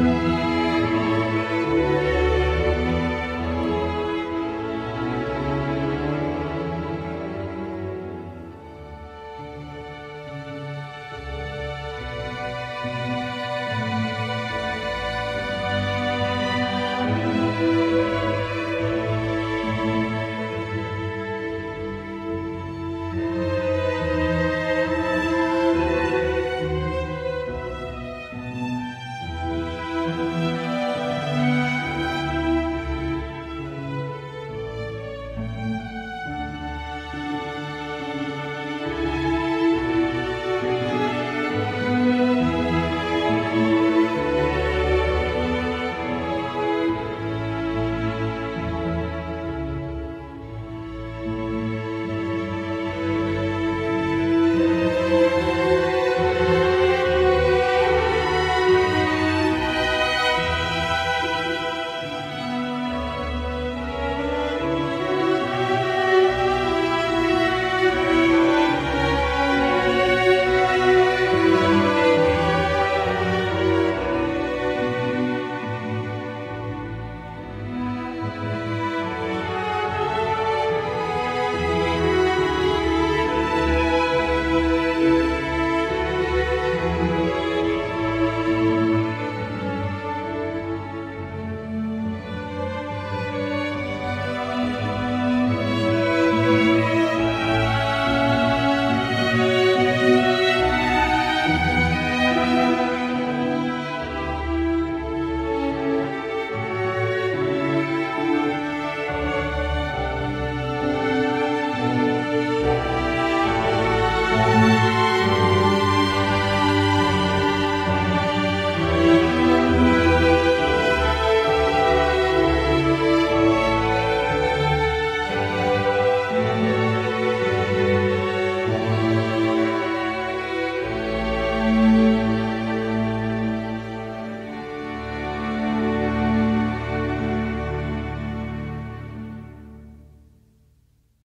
Música